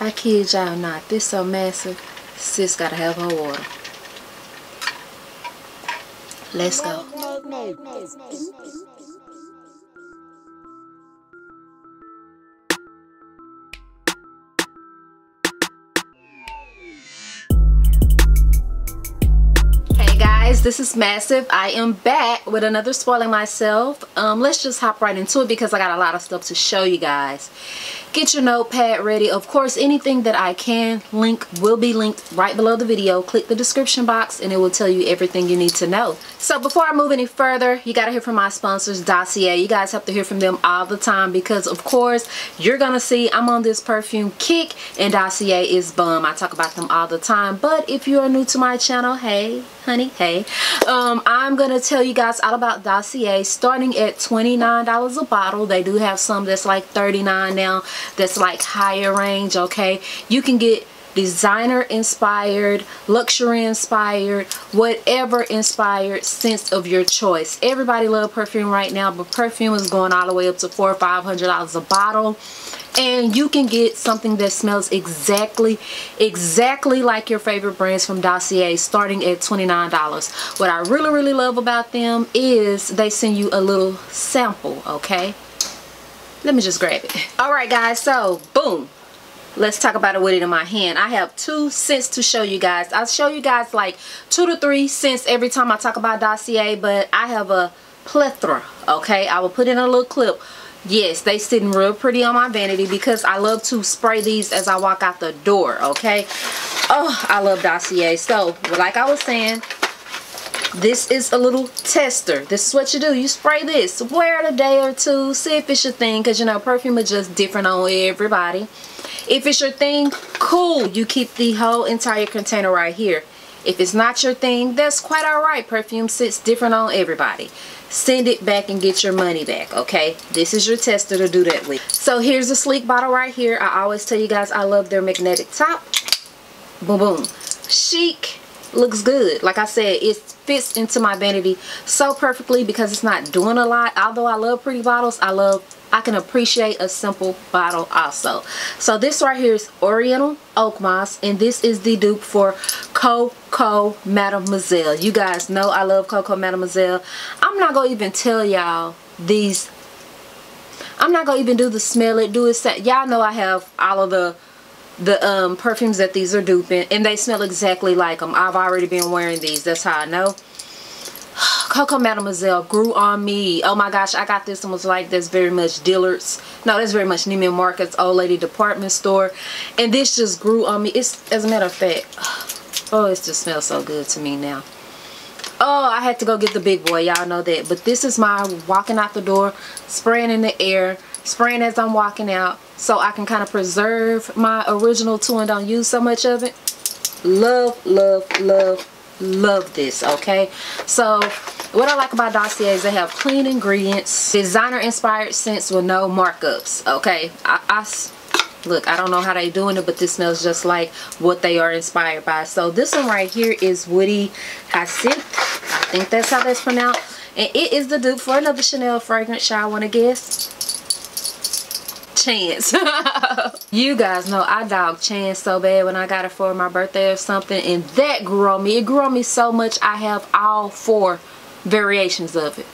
I kid y'all not. This so massive. Sis gotta have her water. Let's go. Hey guys this is massive i am back with another spoiling myself um let's just hop right into it because i got a lot of stuff to show you guys get your notepad ready. Of course anything that i can link will be linked right below the video. Click the description box and it will tell you everything you need to know. So before i move any further you got to hear from my sponsors dossier. You guys have to hear from them all the time because of course you're gonna see i'm on this perfume kick and dossier is bum. I talk about them all the time. But if you are new to my channel hey honey hey um, i'm gonna tell you guys all about dossier starting at 29 dollars a bottle. They do have some that's like 39 now that's like higher range okay? You can get designer inspired luxury inspired whatever inspired sense of your choice. Everybody love perfume right now but perfume is going all the way up to four or five hundred dollars a bottle. And you can get something that smells exactly exactly like your favorite brands from Dossier starting at $29 what I really really love about them is they send you a little sample okay let me just grab it. All right guys so boom. Let's talk about it with it in my hand. I have two scents to show you guys. I'll show you guys like two to three scents every time i talk about dossier but i have a plethora okay? I will put in a little clip. Yes they sitting real pretty on my vanity because i love to spray these as i walk out the door okay? Oh i love dossier so like i was saying this is a little tester. This is what you do. You spray this. Wear it a day or two. See if it's your thing because you know perfume is just different on everybody. If it's your thing cool. You keep the whole entire container right here. If it's not your thing that's quite all right. Perfume sits different on everybody. Send it back and get your money back okay? This is your tester to do that with. So here's a sleek bottle right here. I always tell you guys i love their magnetic top. Boom boom. Chic looks good like i said it fits into my vanity so perfectly because it's not doing a lot although i love pretty bottles i love I can appreciate a simple bottle also. So this right here is Oriental Oak Moss and this is the dupe for Coco Mademoiselle. You guys know I love Coco Mademoiselle. I'm not to even tell y'all these. I'm not to even do the smell it, do it. Y'all know I have all of the the um, perfumes that these are duping and they smell exactly like them. I've already been wearing these. That's how I know. Coco Mademoiselle grew on me. Oh my gosh, I got this and was like, that's very much Dillard's. No, that's very much Neiman Marcus Old Lady Department Store. And this just grew on me. It's, as a matter of fact, oh, it just smells so good to me now. Oh, I had to go get the big boy. Y'all know that. But this is my walking out the door, spraying in the air, spraying as I'm walking out. So I can kind of preserve my original two and don't use so much of it. Love, love, love, love this okay so what I like about Dossier is they have clean ingredients designer inspired scents with no markups okay I, I look I don't know how they're doing it but this smells just like what they are inspired by so this one right here is Woody Hyacinthe I think that's how that's pronounced and it is the dupe for another Chanel fragrance y'all want to guess Chance. you guys know I dog Chance so bad when I got it for my birthday or something. And that grew me. It grew me so much I have all four variations of it.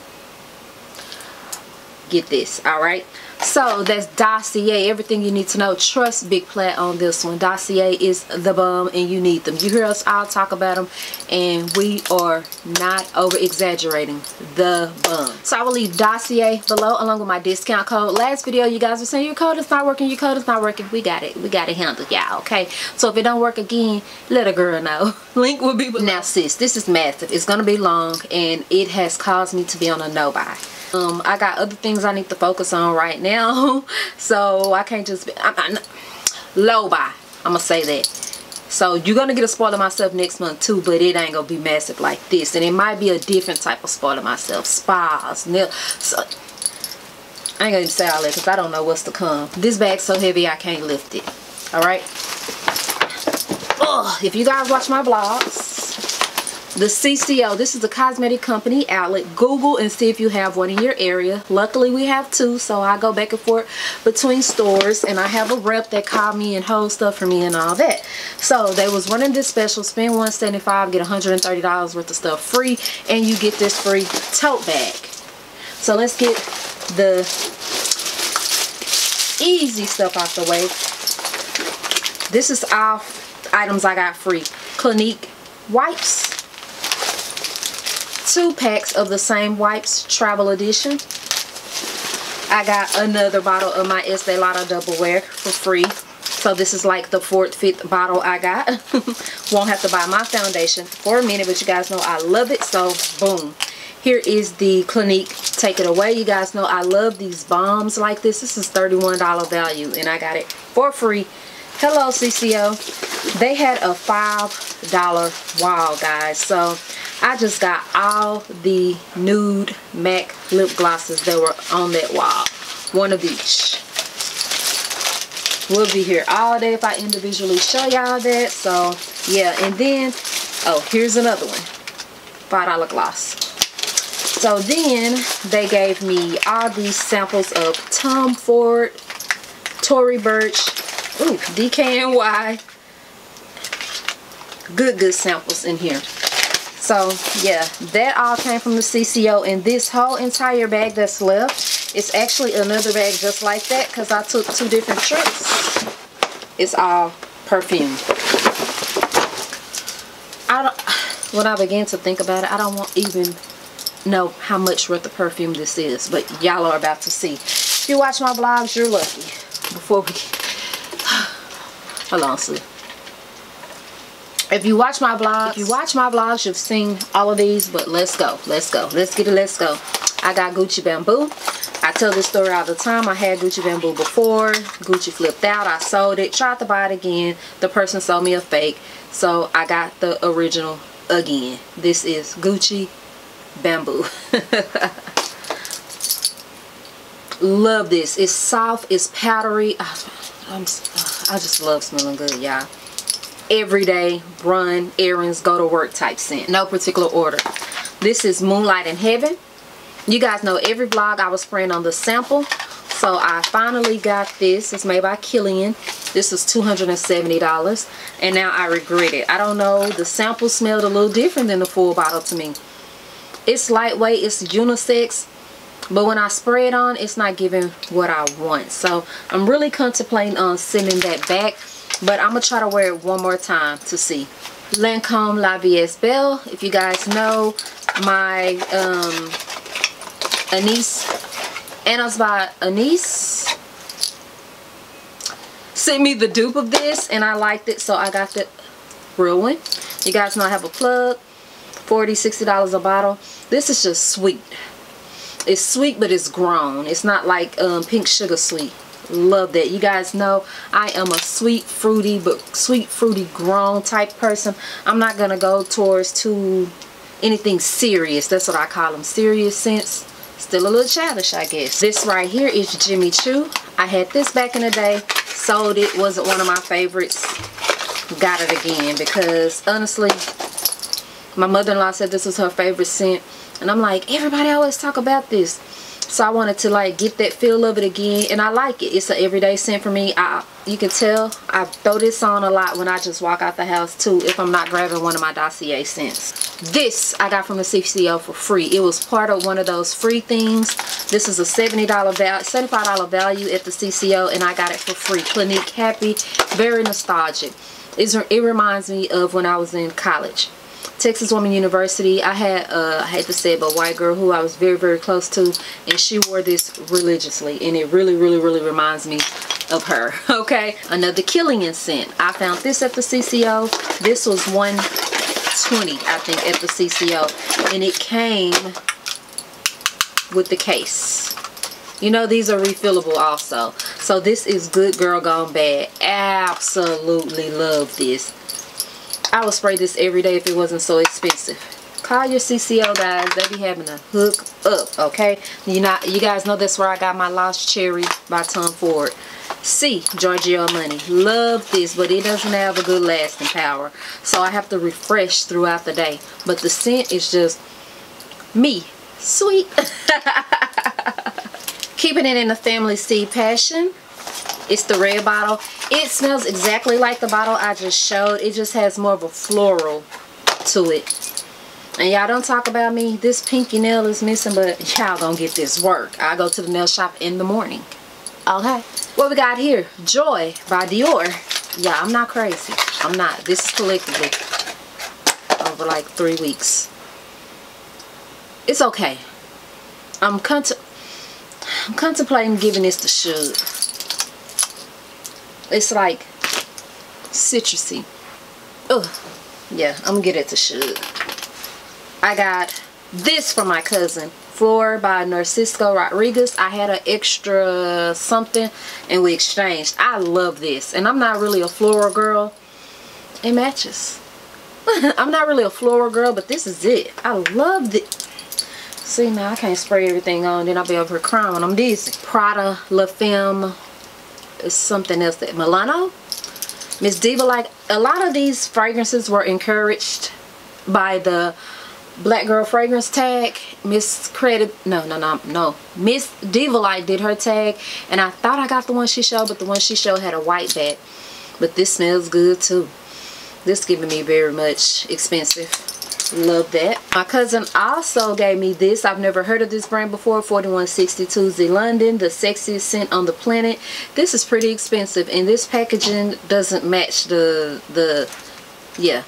Get this, alright? So that's Dossier. Everything you need to know. Trust Big Plat on this one. Dossier is the bum and you need them. You hear us all talk about them and we are not over exaggerating. The bum. So I will leave Dossier below along with my discount code. Last video you guys were saying your code is not working. Your code is not working. We got it. We got it handled. Yeah, okay. So if it don't work again, let a girl know. Link will be below. Now sis, this is massive. It's going to be long and it has caused me to be on a no buy um i got other things i need to focus on right now. So i can't just be I'm, I'm, low buy i'm gonna say that. So you're gonna get a spoiler myself next month too but it ain't gonna be massive like this. And it might be a different type of spoiler myself. Spas nail so i ain't gonna say all that because i don't know what's to come. This bag's so heavy i can't lift it. All right? Oh if you guys watch my vlogs the CCO. This is a cosmetic company outlet. Google and see if you have one in your area. Luckily, we have two, so I go back and forth between stores, and I have a rep that called me and hold stuff for me and all that. So they was running this special. Spend 175 get $130 worth of stuff free, and you get this free tote bag. So let's get the easy stuff out the way. This is all items I got free. Clinique wipes two packs of the same wipes travel edition I got another bottle of my Estee Lauder Double Wear for free so this is like the fourth fifth bottle I got won't have to buy my foundation for a minute but you guys know I love it so boom here is the Clinique Take It Away. You guys know I love these bombs like this. This is $31 value and I got it for free. Hello CCO. They had a $5 wall guys. So I just got all the nude MAC lip glosses that were on that wall. One of each. We'll be here all day if I individually show y'all that. So, yeah. And then, oh, here's another one. $5 gloss. So then, they gave me all these samples of Tom Ford, Tory Burch, ooh, DKNY. Good, good samples in here. So yeah, that all came from the CCO and this whole entire bag that's left is actually another bag just like that because I took two different trips. It's all perfume. I don't, when I began to think about it, I don't want even know how much worth of perfume this is, but y'all are about to see. If you watch my vlogs, you're lucky. Before we, hold on, see. If you watch my vlogs if you watch my vlogs you've seen all of these but let's go let's go let's get it let's go. I got Gucci Bamboo. I tell this story all the time. I had Gucci Bamboo before. Gucci flipped out. I sold it tried to buy it again. The person sold me a fake so I got the original again. This is Gucci Bamboo. Love this. It's soft it's powdery. I, I'm, uh, I just love smelling good y'all. Everyday run errands go to work type scent. No particular order. This is moonlight in heaven. You guys know every vlog I was spraying on the sample. So I finally got this. It's made by Kilian this is $270 and now I regret it. I don't know. The sample smelled a little different than the full bottle to me. It's lightweight. It's unisex but when I spray it on it's not giving what I want so I'm really contemplating on sending that back but I'm to try to wear it one more time to see. Lancome La Vie Belle. If you guys know, my um, Anise, Auras by Anise, sent me the dupe of this and I liked it so I got the real one. You guys know I have a plug. 40 $60 a bottle. This is just sweet. It's sweet but it's grown. It's not like um, pink sugar sweet. Love that. You guys know I am a sweet fruity but sweet fruity grown type person. I'm not gonna go towards to anything serious. That's what I call them serious scents still a little childish I guess. This right here is Jimmy Choo. I had this back in the day. Sold it. Wasn't one of my favorites. Got it again because honestly my mother-in-law said this was her favorite scent and I'm like everybody always talk about this. So I wanted to like get that feel of it again and I like it. It's an everyday scent for me. I you can tell I throw this on a lot when I just walk out the house too if I'm not grabbing one of my dossier scents. This I got from the CCO for free. It was part of one of those free things. This is a $70 value $75 value at the CCO and I got it for free. Clinique Happy. Very nostalgic. It's, it reminds me of when I was in college Texas Woman University. I had, uh, I hate to say it, but white girl who I was very, very close to, and she wore this religiously, and it really, really, really reminds me of her. Okay, another Kilian scent. I found this at the CCO. This was 120, I think, at the CCO, and it came with the case. You know, these are refillable also. So this is Good Girl Gone Bad. Absolutely love this. I would spray this every day if it wasn't so expensive. Call your CCO guys. They be having a hook up, okay? You not, you guys know that's where I got my Lost Cherry by Tom Ford. C, Giorgio Armani. Love this, but it doesn't have a good lasting power. So I have to refresh throughout the day. But the scent is just me. Sweet. Keeping it in the family Si Passione. It's the red bottle. It smells exactly like the bottle I just showed. It just has more of a floral to it. And y'all don't talk about me. This pinky nail is missing, but y'all gonna get this work. I go to the nail shop in the morning. Okay. What we got here? Joy by Dior. Yeah, I'm not crazy. I'm not. This is collectively over like three weeks. It's okay. I'm, cont I'm contemplating giving this to Suge. It's like citrusy. Ugh. Yeah, I'm gonna get it to Suge. I got this from my cousin. Flor by Narcisco Rodriguez. I had an extra something and we exchanged. I love this. And I'm not really a floral girl. It matches. I'm not really a floral girl, but this is it. I love it. See, now I can't spray everything on. Then I'll be over here crying when I'm dizzy. Prada La Femme is something else that Milano. Miss Diva, like a lot of these fragrances were encouraged by the black girl fragrance tag. Miss credit no no no no. Miss diva light did her tag and i thought i got the one she showed but the one she showed had a white back. But this smells good too. This giving me very much expensive love that my cousin also gave me this i've never heard of this brand before 4160 Tuesdays london the sexiest scent on the planet this is pretty expensive and this packaging doesn't match the the yeah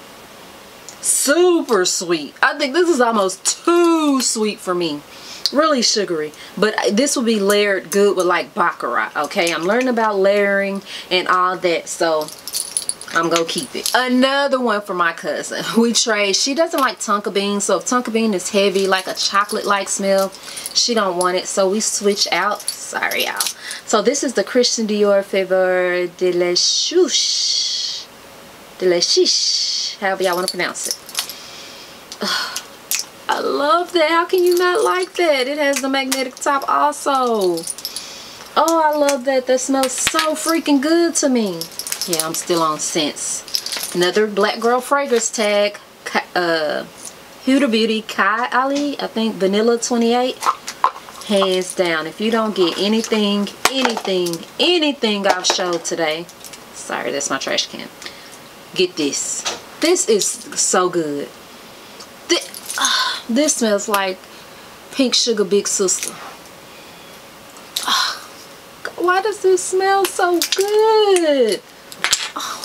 super sweet. I think this is almost too sweet for me. Really sugary. But this will be layered good with like Baccarat. Okay, I'm learning about layering and all that. So I'm gonna keep it. Another one for my cousin. We trade. She doesn't like tonka bean. So if tonka bean is heavy, like a chocolate-like smell, she don't want it. So we switch out. Sorry, y'all. So this is the Christian Dior Favor de la Chouche. De la Chiche however y'all want to pronounce it. I love that. How can you not like that? It has the magnetic top also. Oh, I love that. That smells so freaking good to me. Yeah, I'm still on scents. Another Black Girl Fragrance tag. Uh, Huda Beauty Kayali. I think Vanilla 28. Hands down. If you don't get anything, anything, anything I've showed today. Sorry, that's my trash can. Get this. This is so good. This, uh, this smells like pink sugar big sister. Uh, why does this smell so good? Oh,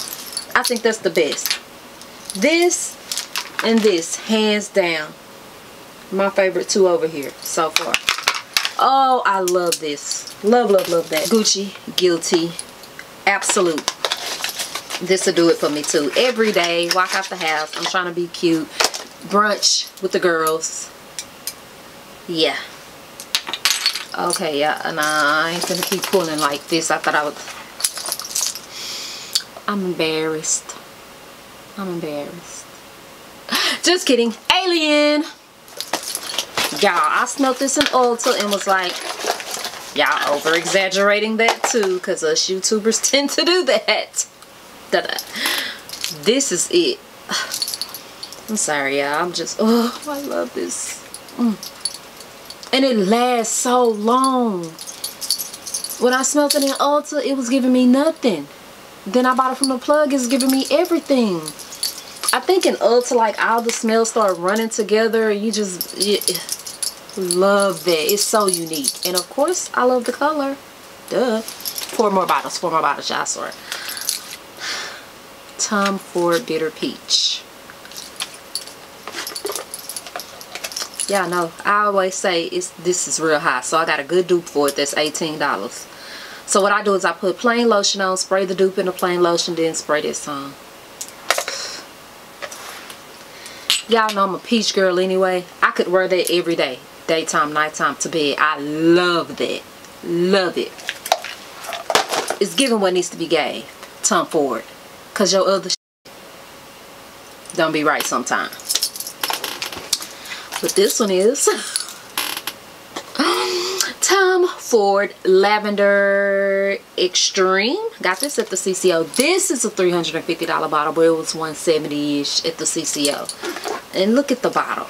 I think that's the best. This and this, hands down. My favorite two over here so far. Oh, I love this. Love, love, love that. Gucci, Guilty, Absolute this will do it for me too every day walk out the house i'm trying to be cute brunch with the girls yeah okay yeah and i ain't gonna keep pulling like this i thought i would i'm embarrassed. I'm embarrassed. Just kidding. Alien. Y'all i smelled this in ulta and was like y'all over exaggerating that too because us youtubers tend to do that. Da -da. this is it. I'm sorry y'all. I'm just oh I love this. Mm. and it lasts so long. When I smelled it in Ulta it was giving me nothing then I bought it from the plug it's giving me everything I think in Ulta like all the smells start running together you just you, love that it's so unique and of course I love the color duh four more bottles four more bottles y'all saw Tom Ford Bitter Peach. Yeah, no, I always say it's this is real high. So I got a good dupe for it that's $18. So what I do is I put plain lotion on, spray the dupe in the plain lotion, then spray this on. Y'all know I'm a peach girl anyway. I could wear that every day. Daytime, nighttime, to bed. I love that. Love it. It's giving what needs to be gave. Tom Ford. Because your other don't be right sometimes. But this one is Tom Ford Lavender Extreme. Got this at the CCO. This is a $350 bottle, but it was 170-ish at the CCO. And look at the bottle.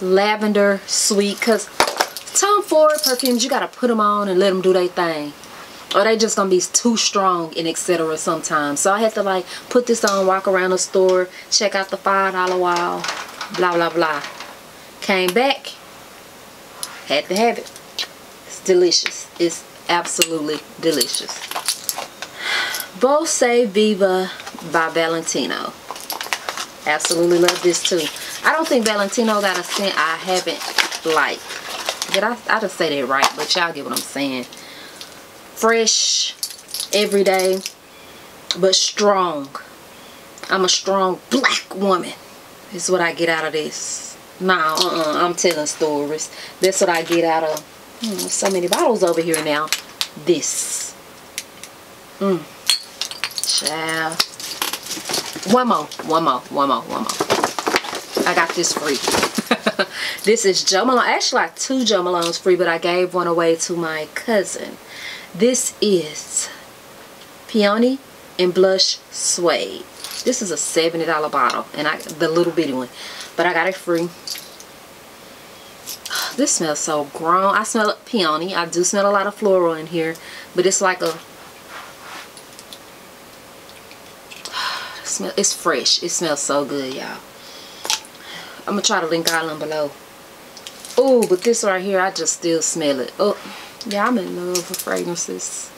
Lavender sweet. Because Tom Ford perfumes, you got to put them on and let them do their thing. Or they just going to be too strong and etc. sometimes. So I had to like put this on, walk around the store, check out the $5 wall, blah, blah, blah. Came back had to have it. It's delicious. It's absolutely delicious. Voce Viva by Valentino. Absolutely love this too. I don't think Valentino got a scent I haven't liked. Did I, I just say that right, but y'all get what I'm saying. Fresh, everyday, but strong. I'm a strong black woman. Is what I get out of this. Nah, uh-uh, I'm telling stories. That's what I get out of hmm, so many bottles over here now. This. Mmm. Child. One more, one more, one more, one more. I got this free. this is Jo Malone. Actually, like two Jo Malones free, but I gave one away to my cousin. This is Peony and Blush Suede. This is a $70 bottle, and I the little bitty one. But I got it free. This smells so grown. I smell peony. I do smell a lot of floral in here. But it's like a... Smell, it's fresh. It smells so good, y'all. I'm to try to link island below. Oh, but this right here, I just still smell it. Oh, yeah, I'm in love with fragrances.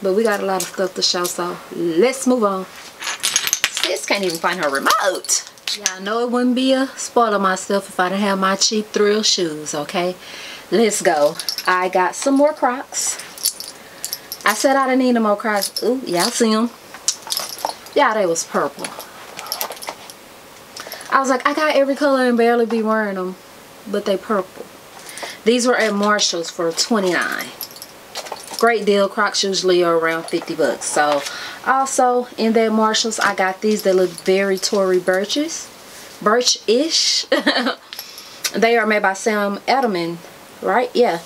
But we got a lot of stuff to show, so let's move on. Sis can't even find her remote. Yeah, I know it wouldn't be a spoiler myself if I didn't have my cheap thrill shoes, okay? Let's go. I got some more Crocs. I said I didn't need no more Crocs. Ooh, y'all see them? Yeah, they was purple. I was like, I got every color and barely be wearing them. But they purple. These were at Marshall's for 29 Great deal. Crocs usually are around 50 bucks. So also in that Marshalls I got these that look very Tory Burches. Birch-ish. they are made by Sam Edelman, right? Yeah.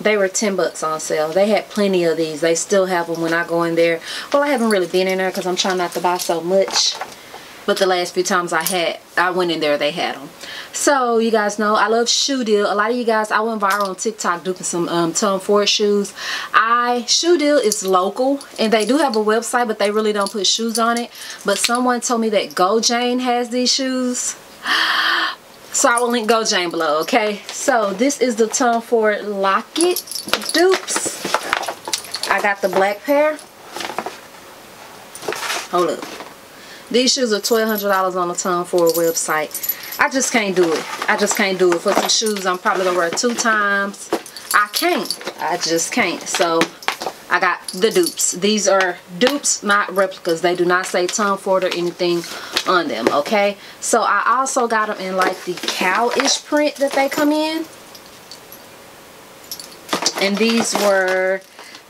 They were 10 bucks on sale. They had plenty of these. They still have them when I go in there. Well, I haven't really been in there because I'm trying not to buy so much. But the last few times I had, I went in there, they had them. So, you guys know, I love Shoe Deal. A lot of you guys, I went viral on TikTok doing some um, Tom Ford shoes. I, Shoe Deal is local, and they do have a website, but they really don't put shoes on it. But someone told me that Go Jane has these shoes. So I will link Go Jane below, okay? So this is the Tom Ford Lock-It dupes. I got the black pair. Hold up. These shoes are $1,200 on the Tom Ford website. I just can't do it. I just can't do it. For some shoes, I'm probably going to wear two times. I can't. I just can't. So, I got the dupes. These are dupes, not replicas. They do not say Tom Ford or anything on them, okay? So, I also got them in like the cow-ish print that they come in. And these were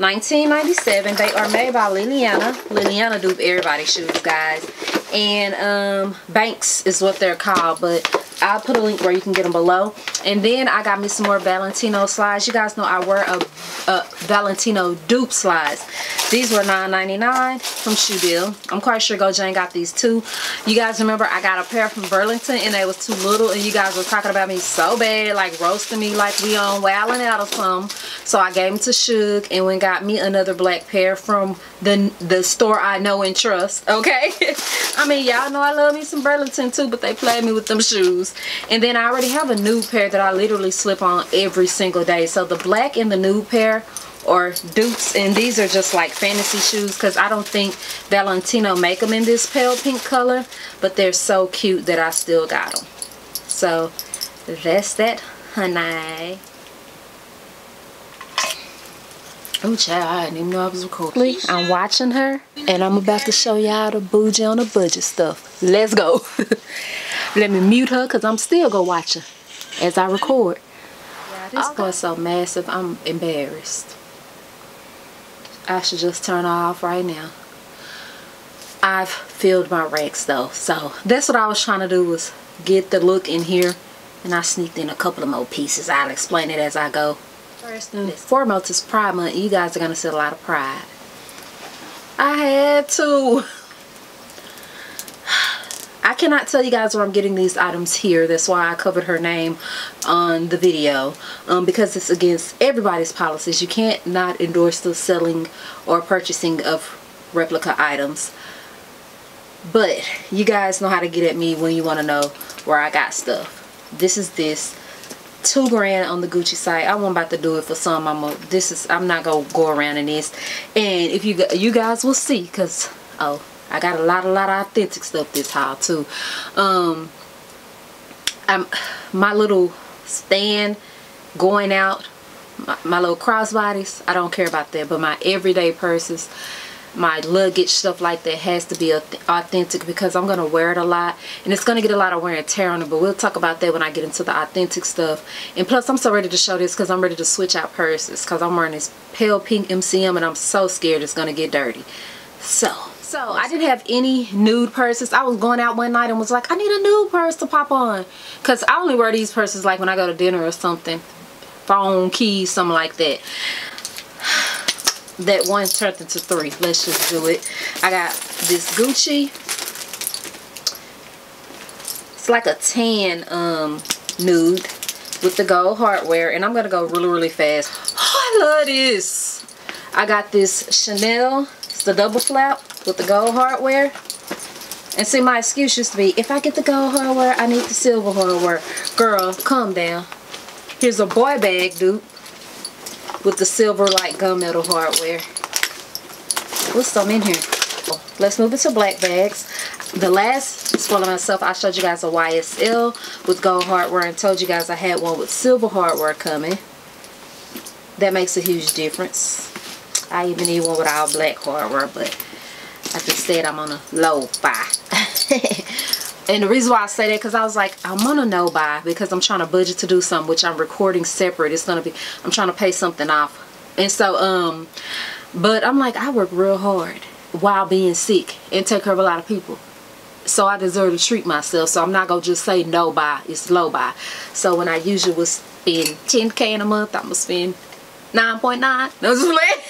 1997 they are made by liliana. Liliana do everybody's shoes guys. And um banks is what they're called but I'll put a link where you can get them below. And then I got me some more Valentino slides. You guys know I wear a, a Valentino dupe slides. These were $9.99 from Shoe Deal. I'm quite sure Go Jane got these too. You guys remember I got a pair from Burlington and they was too little and you guys were talking about me so bad, like roasting me like we on wilding out of some. So I gave them to Suge and went got me another black pair from the, the store I know and trust. Okay? I mean, y'all know I love me some Burlington too, but they played me with them shoes. And then I already have a nude pair that I literally slip on every single day. So the black and the nude pair are dupes and these are just like fantasy shoes because I don't think Valentino make them in this pale pink color but they're so cute that I still got them so that's that honey Oh child, I didn't even know I was recording. I'm watching her and I'm about to show y'all the bougie on the budget stuff. Let's go. Let me mute her because I'm still going to watch her as I record. Yeah, this okay. so massive, I'm embarrassed. I should just turn off right now. I've filled my racks though. So that's what I was trying to do was get the look in here And I sneaked in a couple of more pieces. I'll explain it as I go. First and foremost is Pride Month. You guys are going to see a lot of pride. I had to. I cannot tell you guys where I'm getting these items here. That's why I covered her name on the video. Um, because it's against everybody's policies. You can't not endorse the selling or purchasing of replica items. But you guys know how to get at me when you want to know where I got stuff. This is this. Two grand on the Gucci site. I'm about to do it for some. I'm a, this is I'm not gonna go around in this. And if you you guys will see, cause oh I got a lot, a lot of authentic stuff this haul too. Um, I'm, my little stand going out, my, my little crossbodies, I don't care about that. But my everyday purses, my luggage, stuff like that has to be authentic because I'm going to wear it a lot. And it's going to get a lot of wear and tear on it. But we'll talk about that when I get into the authentic stuff. And plus, I'm so ready to show this because I'm ready to switch out purses. Because I'm wearing this pale pink MCM and I'm so scared it's going to get dirty. So, so I didn't have any nude purses. I was going out one night and was like, I need a nude purse to pop on. Because I only wear these purses like when I go to dinner or something. Phone, keys, something like that. That one turned into three. Let's just do it. I got this Gucci. It's like a tan um, nude with the gold hardware. And I'm going to go really, really fast. Oh, I love this. I got this Chanel. The double flap with the gold hardware. And see, my excuse used to be, if I get the gold hardware, I need the silver hardware. Girl, calm down. Here's a boy bag, dude, with the silver like gunmetal hardware. What's some in here? Let's move into black bags. The last spoiler myself, I showed you guys a YSL with gold hardware and told you guys I had one with silver hardware coming. That makes a huge difference. I even need one with all black hardware, but I just said I'm on a low buy. and the reason why I say that because I was like I'm on a no buy because I'm trying to budget to do something which I'm recording separate. It's gonna be I'm trying to pay something off. And so um but I'm like I work real hard while being sick and take care of a lot of people. So I deserve to treat myself. So I'm not gonna just say no buy. It's low buy. So when I usually would spend 10k in a month, I'm gonna spend 9.9. .9. No, just like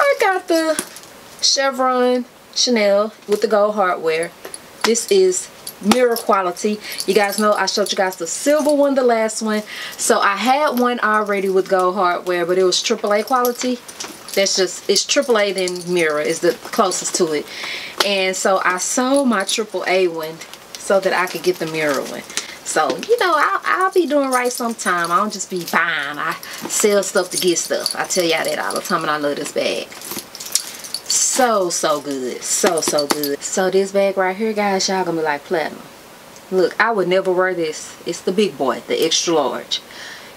I got the Chevron Chanel with the gold hardware. This is mirror quality. You guys know I showed you guys the silver one, the last one. So I had one already with gold hardware, but it was AAA quality. That's just, it's AAA then mirror is the closest to it. And so I sold my AAA one so that I could get the mirror one. So, you know, I'll, I'll be doing right sometime. I don't just be buying. I sell stuff to get stuff. I tell y'all that all the time and I love this bag. So, so good. So, so good. So this bag right here, guys, y'all gonna be like platinum. Look, I would never wear this. It's the big boy, the extra large.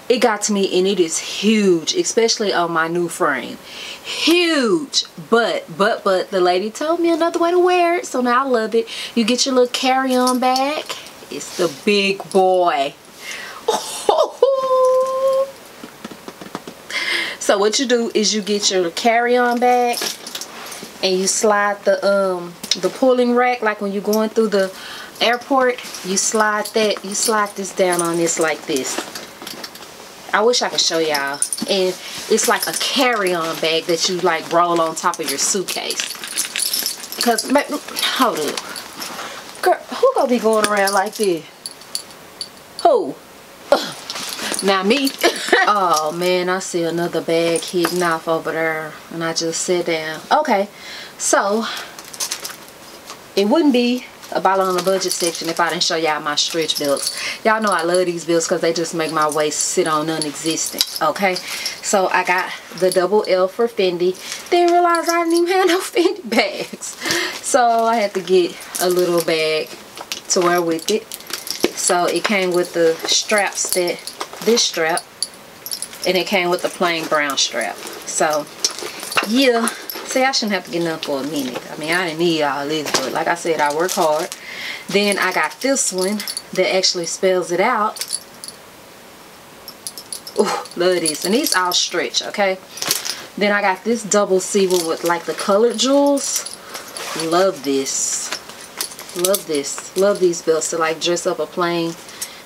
It got to me and it is huge, especially on my new frame. Huge. But, but, but, the lady told me another way to wear it. So now I love it. You get your little carry-on bag it's the big boy. so what you do is you get your carry-on bag and you slide the um the pulling rack like when you're going through the airport you slide that you slide this down on this like this. I wish I could show y'all. And it's like a carry-on bag that you like roll on top of your suitcase. Because hold up Girl, who gonna be going around like this? Who? Now me. oh man, I see another bag hidden off over there. And I just sit down. Okay, so it wouldn't be a bottle on the budget section if I didn't show y'all my stretch belts. Y'all know I love these belts because they just make my waist sit on non-existent. Okay, so I got the double L for Fendi. Didn't realize I didn't even have no Fendi bags. So I had to get a little bag to wear with it. So it came with the straps that, this strap, and it came with the plain brown strap. So, yeah. See, I shouldn't have to get nothing for a minute. I mean, I didn't need all this, but like I said, I work hard. Then I got this one that actually spells it out. Ooh, love this. And these all stretch, okay? Then I got this double C one with like the colored jewels. Love this. love this love these belts to like dress up a plain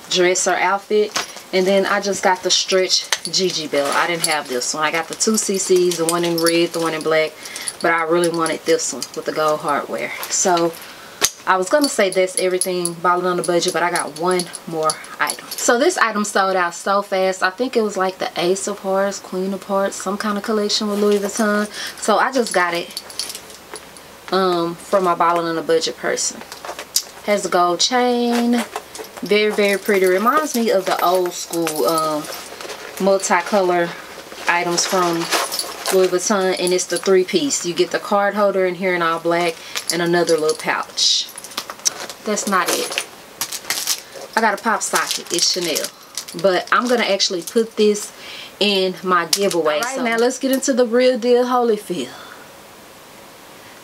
dress or outfit and then I just got the stretch Gigi belt. I didn't have this one. I got the two CCs the one in red the one in black but I really wanted this one with the gold hardware. So I was gonna say that's everything balling on the budget but I got one more item. So this item sold out so fast. I think it was like the ace of hearts queen of hearts some kind of collection with Louis Vuitton. So I just got it um, for my balling on the budget person. Has a gold chain very very pretty. Reminds me of the old school um, multicolor items from Louis Vuitton and it's the three piece you get the card holder in here in all black and another little pouch. That's not it. I got a pop socket. It's Chanel. But I'm gonna actually put this in my giveaway. All right so now let's get into the real deal Holyfield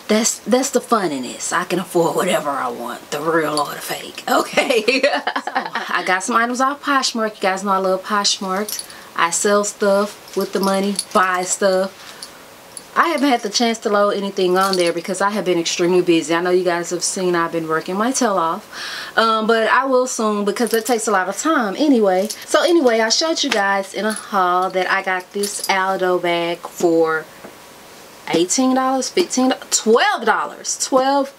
that's that's the fun in this. I can afford whatever I want. The real or the fake. Okay. So, I got some items off Poshmark. You guys know I love Poshmark. I sell stuff with the money buy stuff. I haven't had the chance to load anything on there because I have been extremely busy. I know you guys have seen I've been working my tail off. Um, but I will soon because it takes a lot of time anyway. So anyway, I showed you guys in a haul that I got this Aldo bag for $18, $15, $12. 12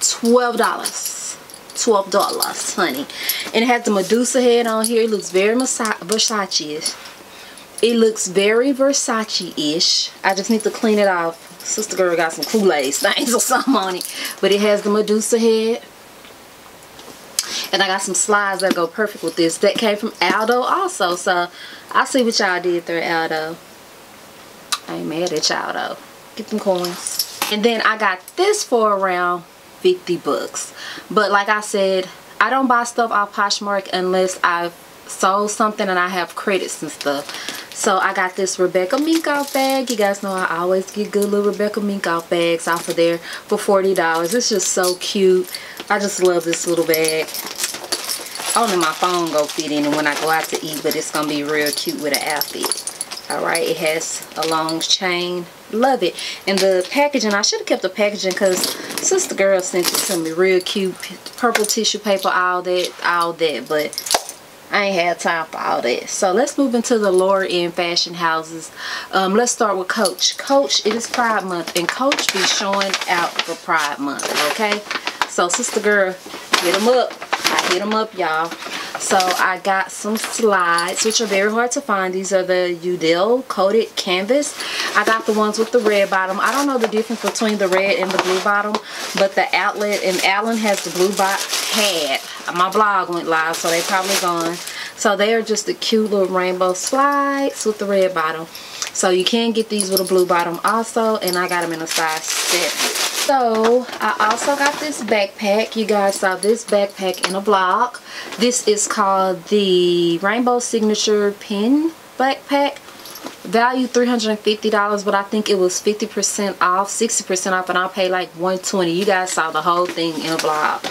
$12. $12, honey. And it has the Medusa head on here. It looks very Versace-ish. It looks very Versace-ish. I just need to clean it off. Sister girl got some Kool-Aid stains or something on it. But it has the Medusa head. And I got some slides that go perfect with this. That came from Aldo also. So I see what y'all did there, Aldo. I ain't mad at y'all though. Get them coins. And then I got this for around 50 bucks. But like I said, I don't buy stuff off Poshmark unless I've sold something and I have credits and stuff. So I got this Rebecca Minkoff bag. You guys know I always get good little Rebecca Minkoff bags off of there for $40. It's just so cute. I just love this little bag. Only my phone go fit in it when I go out to eat, but it's to be real cute with an outfit. Alright, it has a long chain. Love it. And the packaging, I should have kept the packaging because sister girl sent it to me. Real cute. Purple tissue paper, all that, all that. But I ain't had time for all that. So let's move into the lower end fashion houses. Um, let's start with Coach. Coach, it is Pride Month and Coach be showing out for Pride Month, okay? So sister girl, hit them up. I hit them up, y'all. So I got some slides, which are very hard to find. These are the Udell coated canvas. I got the ones with the red bottom. I don't know the difference between the red and the blue bottom, but the outlet and Allen has the blue bottom had. My blog went live, so they probably gone. So they are just the cute little rainbow slides with the red bottom. So you can get these with a blue bottom also, and I got them in a size 7 so I also got this backpack. You guys saw this backpack in a blog this is called the rainbow signature pin backpack. Value $350 but I think it was 50% off 60% off and I paid like 120 you guys saw the whole thing in a blog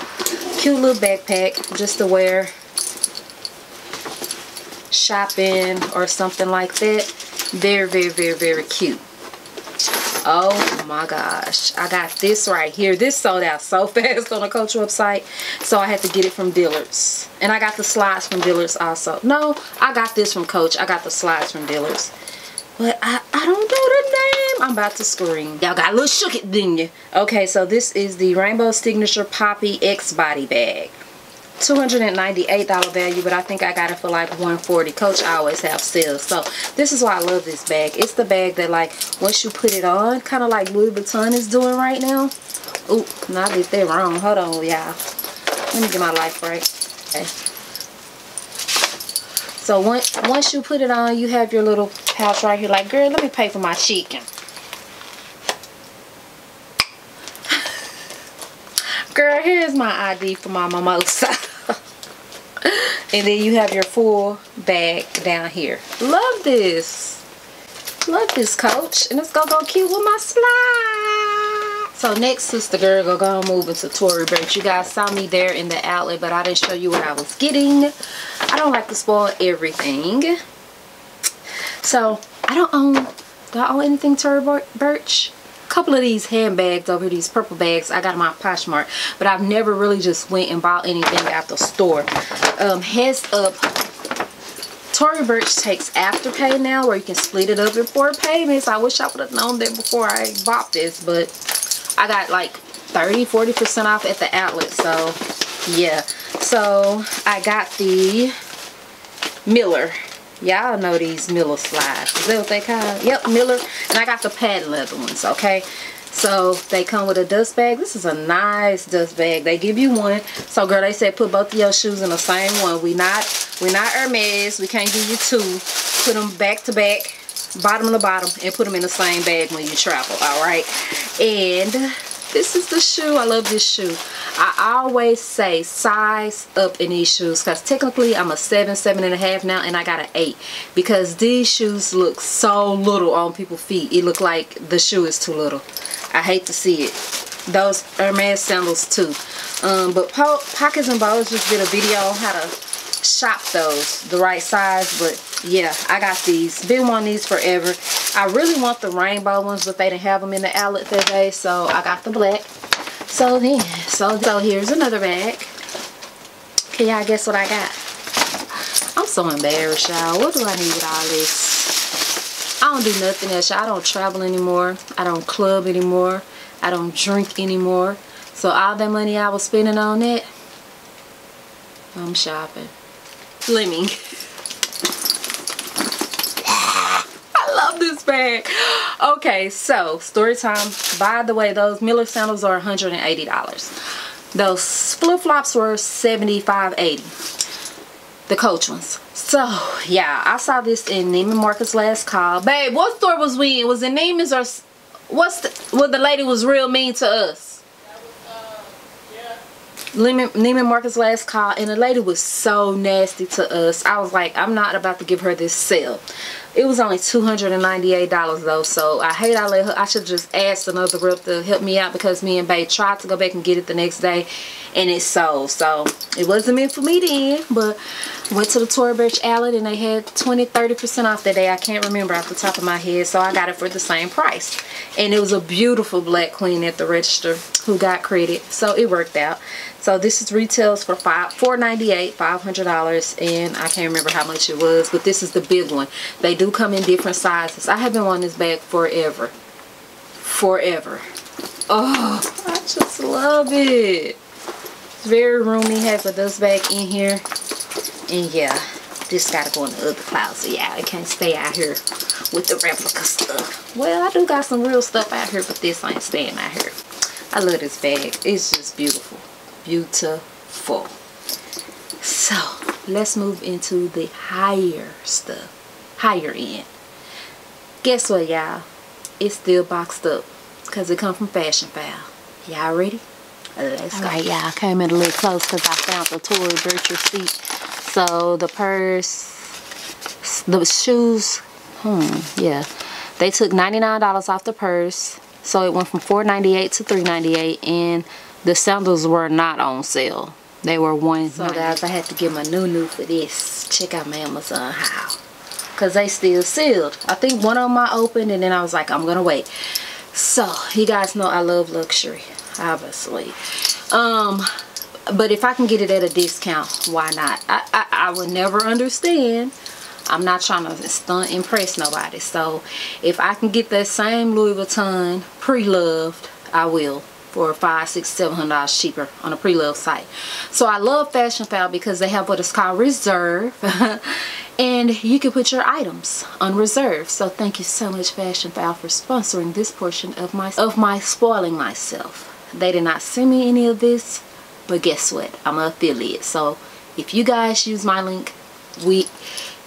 cute little backpack just to wear shopping or something like that. Very very very very cute oh my gosh i got this right here this sold out so fast on the coach website so i had to get it from dillard's and i got the slides from dillard's also no i got this from coach i got the slides from dillard's but I, I don't know the name. I'm about to scream. Y'all got a little shook it, didn't you? Okay, so this is the Rainbow Signature Poppy X Body Bag. $298 value but I think I got it for like 140 Coach always have sales. So this is why I love this bag. It's the bag that like once you put it on kind of like Louis Vuitton is doing right now. Oop, no, I did that wrong. Hold on y'all. Let me get my life right. Okay. So once once you put it on you have your little pouch right here. Like girl let me pay for my chicken. Girl here's my ID for my mimosa and then you have your full bag down here. Love this. Love this coach. And it's gonna go cute with my slide. So next sister girl gonna go move into Tory Burch. You guys saw me there in the outlet but I didn't show you what I was getting. I don't like to spoil everything. So I don't own do I own anything Tory Burch couple of these handbags over these purple bags I got my Poshmark. But I've never really just went and bought anything at the store. Um, heads up Tory Burch takes Afterpay now where you can split it up in four payments. I wish I would have known that before I bought this but I got like 30 40 percent off at the outlet so yeah. So I got the Miller Y'all know these Miller slides. Is that what they call? Yep, Miller. And I got the patent leather ones, okay? So they come with a dust bag. This is a nice dust bag. They give you one. So girl, they said put both of your shoes in the same one. We not we not Hermes. We can't give you two. Put them back to back, bottom to bottom, and put them in the same bag when you travel. All right. And this is the shoe. I love this shoe. I always say size up in these shoes because technically I'm a seven, seven and a half now and I got an eight because these shoes look so little on people's feet. It look like the shoe is too little. I hate to see it. Those Hermes sandals too. Um, but po Pockets and Bows just did a video on how to shop those the right size but yeah I got these been wanting these forever I really want the rainbow ones but they didn't have them in the outlet that day so I got the black so then, so, so here's another bag. Can y'all guess what I got? I'm so embarrassed, y'all. What do I need with all this? I don't do nothing else. I don't travel anymore. I don't club anymore. I don't drink anymore. So all that money I was spending on it, I'm shopping. Fleming. I love this bag. Okay so story time. By the way those miller sandals are 180 dollars. Those flip-flops were $75.80. the coach ones. So yeah i saw this in neiman marcus last call. Babe what store was we in? Was it neiman's or what's the, what the lady was real mean to us? Neiman Marcus last call and the lady was so nasty to us. I was like, I'm not about to give her this sale. It was only $298 though, so I hate I let her, I should just ask another rep to help me out because me and Babe tried to go back and get it the next day and it sold. So it wasn't meant for me then, but went to the Tory Burch outlet and they had 20-30% off that day. I can't remember off the top of my head, so I got it for the same price. And it was a beautiful black queen at the register who got credit, so it worked out. So this is retails for five four ninety eight, five hundred dollars, and I can't remember how much it was, but this is the big one. They do come in different sizes. I have been wanting this bag forever. Forever. Oh, I just love it. It's very roomy, has a dust bag in here. And yeah, this gotta go in the other closet. Yeah, I can't stay out here with the replica stuff. Well, I do got some real stuff out here, but this ain't staying out here. I love this bag. It's just beautiful beautiful so let's move into the higher stuff higher end. Guess what y'all? It's still boxed up because it come from Fashionphile y'all ready? Let's All go. Right y'all. Came in a little close because i found the tory burch receipt so the purse the shoes hmm yeah. They took $99 off the purse. So it went from $4.98 to $3.98 and the sandals were not on sale. They were one. So guys, I had to get my new new for this. Check out my Amazon haul. Because they still sealed. I think one of them I opened and then I was like, I'm going to wait. So, you guys know I love luxury. Obviously. Um, but if I can get it at a discount, why not? I, I, I would never understand. I'm not trying to stunt impress nobody. So, if I can get that same Louis Vuitton pre-loved, I will for five, six, seven hundred dollars cheaper on a pre-loved site. So I love fashion Fashionphile because they have what is called reserve. and you can put your items on reserve. So thank you so much Fashionphile for sponsoring this portion of my of my spoiling myself. They did not send me any of this, but guess what? I'm an affiliate. So if you guys use my link, we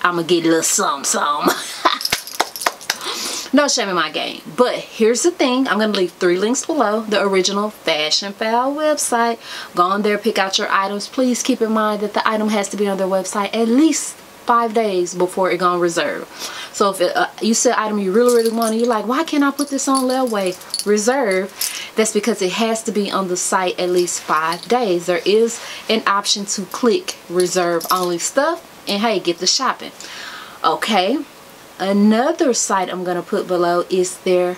I'm gonna get a little some some. no shame in my game but here's the thing i'm gonna leave three links below the original Fashionphile website go on there pick out your items please keep in mind that the item has to be on their website at least five days before it gonna reserve. So if it, uh, you said item you really really want and you're like why can't i put this on layaway reserve? That's because it has to be on the site at least five days. There is an option to click reserve only stuff and hey get the shopping. Okay Another site I'm to put below is their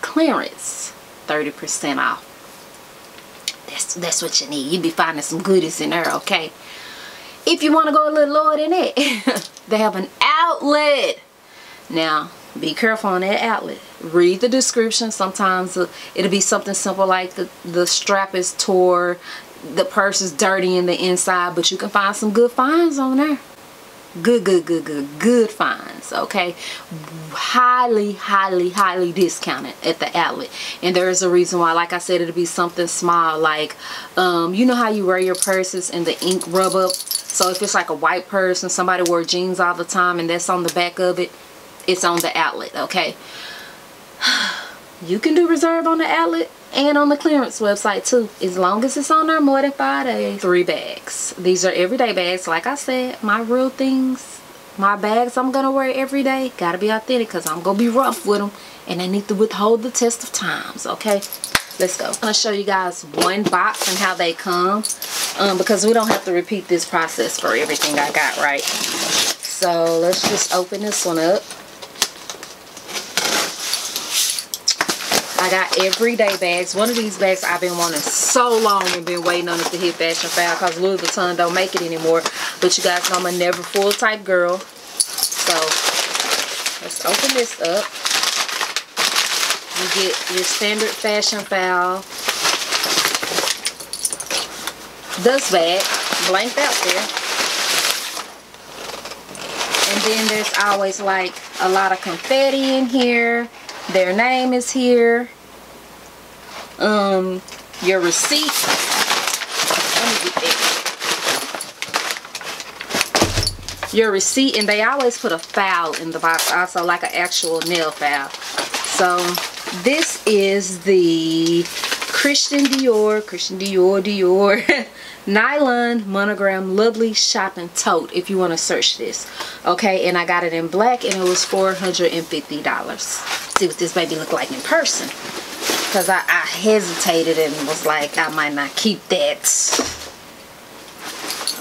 clearance 30% off. That's that's what you need. You be finding some goodies in there okay if you want to go a little lower than that they have an outlet. Now be careful on that outlet. Read the description. Sometimes uh, it'll be something simple like the the strap is tore the purse is dirty in the inside but you can find some good finds on there good good good good good finds okay? Highly highly highly discounted at the outlet. And there is a reason why like i said it'll be something small like um you know how you wear your purses and the ink rub up? So if it's like a white purse and somebody wore jeans all the time and that's on the back of it it's on the outlet okay you can do reserve on the outlet and on the clearance website too as long as it's on there more than five days three bags. These are everyday bags. Like i said my real things my bags i'm gonna wear every day gotta be authentic because i'm gonna be rough with them and they need to withhold the test of times okay? Let's go. I'm gonna show you guys one box and how they come um, because we don't have to repeat this process for everything i got right? So let's just open this one up I got everyday bags. One of these bags I've been wanting so long and been waiting on it to hit Fashionphile because Louis Vuitton don't make it anymore. But you guys know I'm a Neverfull type girl. So let's open this up. You get your standard Fashionphile dust bag blanked out there. And then there's always like a lot of confetti in here. Their name is here um your receipt. Your receipt and they always put a file in the box also like an actual nail file. So this is the Christian Dior Christian Dior Dior nylon monogram lovely shopping tote if you want to search this. Okay and I got it in black and it was $450 see what this baby look like in person because I, I hesitated and was like, I might not keep that.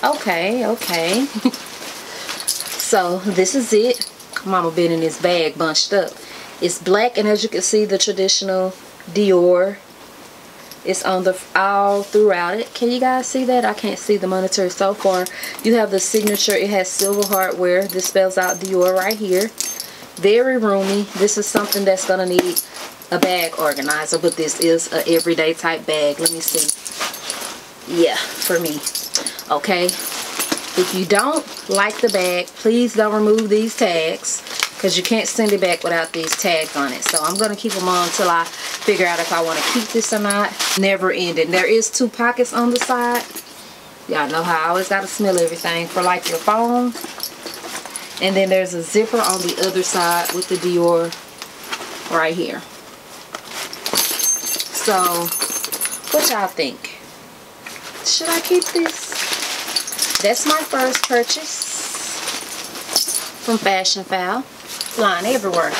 Okay, okay. so this is it. Mama been in this bag bunched up. It's black and as you can see the traditional Dior it's on the all throughout it can you guys see that I can't see the monitor so far you have the signature it has silver hardware this spells out Dior right here very roomy this is something that's gonna need a bag organizer but this is a everyday type bag. Let me see. Yeah for me. Okay? If you don't like the bag please don't remove these tags because you can't send it back without these tags on it. So I'm gonna keep them on until I figure out if I want to keep this or not. Never ending there is two pockets on the side. Y'all know how I always gotta smell everything for like your phone. And then there's a zipper on the other side with the Dior right here so, what y'all think? Should I keep this? That's my first purchase from Fashionphile. Flying everywhere.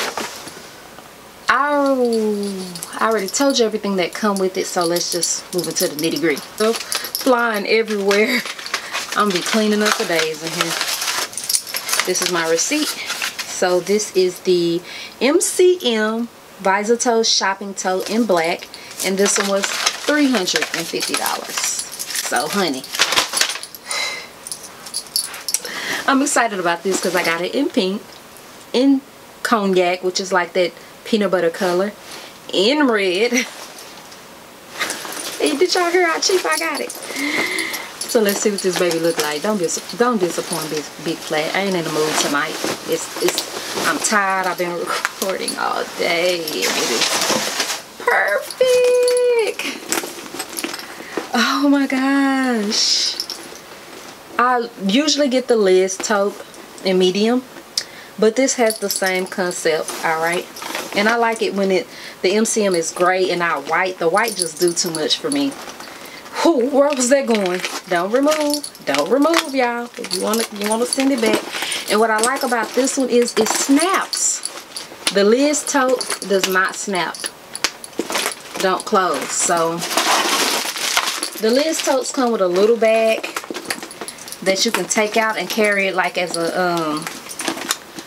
Oh, I already told you everything that come with it, so let's just move into the nitty gritty. So, flying everywhere. I'm gonna be cleaning up for days in here. This is my receipt. So this is the MCM Visetos Shopping Tote in black and this one was $350 so honey. I'm excited about this because I got it in pink in cognac which is like that peanut butter color in red. Hey did y'all hear how cheap I got it? So let's see what this baby look like. Don't don't disappoint big, big flat. I ain't in the mood tonight. It's it's I'm tired. I've been recording all day perfect. Oh my gosh. I usually get the Liz tote in medium, but this has the same concept, alright? And I like it when it the MCM is gray and not white. The white just do too much for me. Who, where was that going? Don't remove. Don't remove, y'all. If you want to you want to send it back. And what I like about this one is it snaps. The Liz tote does not snap don't close. So the Liz totes come with a little bag that you can take out and carry it like as a um,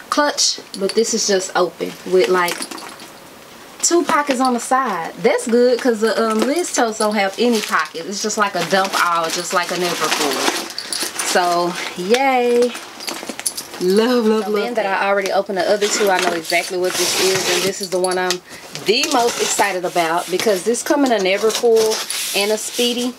clutch. But this is just open with like two pockets on the side. That's good because the um, Liz totes don't have any pockets. It's just like a dump all, just like a Neverfull. So, yay. Love, love, so love. that I already opened the other two, I know exactly what this is. And this is the one I'm the most excited about because this coming a Neverfull and a Speedy.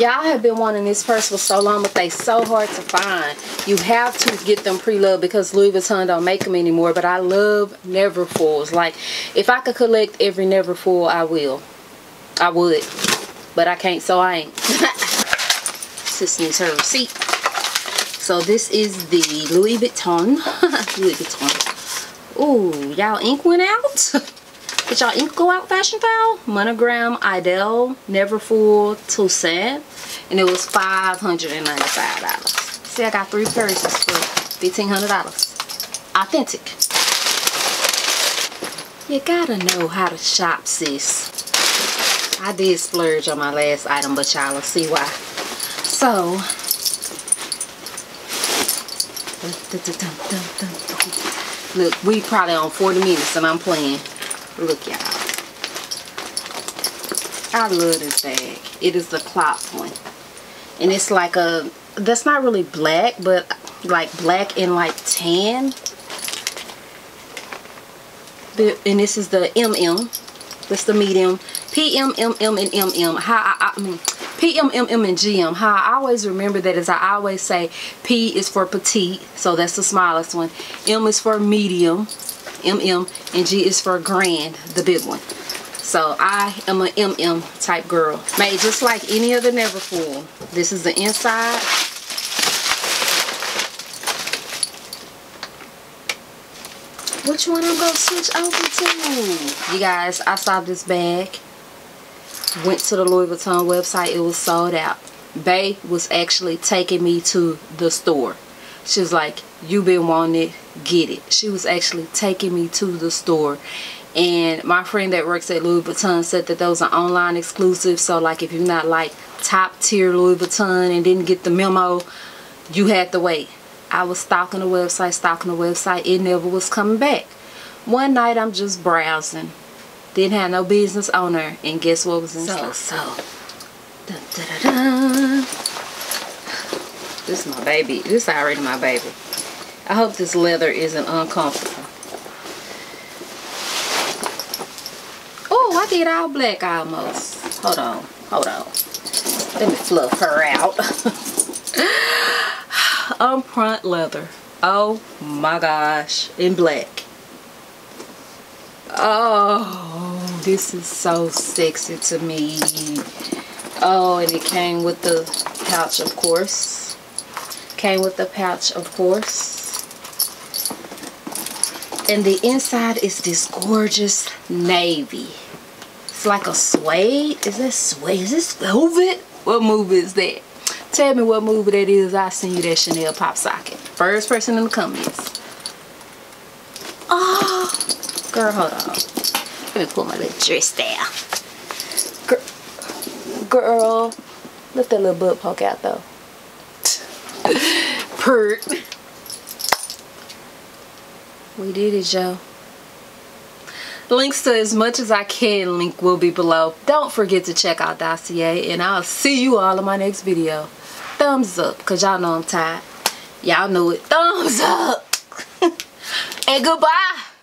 Y'all have been wanting this purse for so long, but they so hard to find. You have to get them pre-loved because Louis Vuitton don't make them anymore. But I love Neverfulls. Like, if I could collect every Neverfull, I will. I would. But I can't, so I ain't. Sis needs her receipt. So this is the Louis Vuitton. Louis Vuitton. Ooh, y'all ink went out. Did y'all ink go out Fashionphile? Monogram Idylle Neverfull Toussaint. And it was $595. See, I got three purses for $1,500. Authentic. You gotta know how to shop, sis. I did splurge on my last item, but y'all will see why. So, look, we probably on 40 minutes and I'm playing. Look, y'all. I love this bag. It is the clock one. And it's like a, that's not really black, but like black and like tan. And this is the MM. That's the medium. PM, MM, and MM. How I, I mean, PM, MM, and GM. How I always remember that is I always say P is for petite, so that's the smallest one. M is for medium, MM, and G is for grand, the big one. So I am an MM type girl. Made just like any other Neverfull. This is the inside. Which one I'm to switch over to? You guys, I saw this bag. Went to the Louis Vuitton website. It was sold out. Bay was actually taking me to the store. She was like, you been wanting it, get it. She was actually taking me to the store. And my friend that works at Louis Vuitton said that those are online exclusive. So like if you're not like top tier Louis Vuitton and didn't get the memo, you had to wait. I was stalking the website, stalking the website. It never was coming back. One night I'm just browsing. Didn't have no business owner. And guess what was in so, So, dun, dun, dun, This is my baby. This is already my baby. I hope this leather isn't uncomfortable. Oh, I did all black almost. Hold on. Hold on. Let me fluff her out. Upfront leather. Oh my gosh. In black. Oh, this is so sexy to me. Oh, and it came with the pouch, of course. Came with the pouch, of course. And the inside is this gorgeous navy. It's like a suede. Is that suede? Is this velvet? What movie is that? Tell me what movie that is. I'll send you that chanel pop socket. First person in the comments. Oh girl hold on let me pull my little dress down girl, girl let that little butt poke out though pert we did it, Joe. Links to as much as I can link will be below. Don't forget to check out Dossier and I'll see you all in my next video. Thumbs up because y'all know I'm tired. Y'all know it. Thumbs up. and goodbye.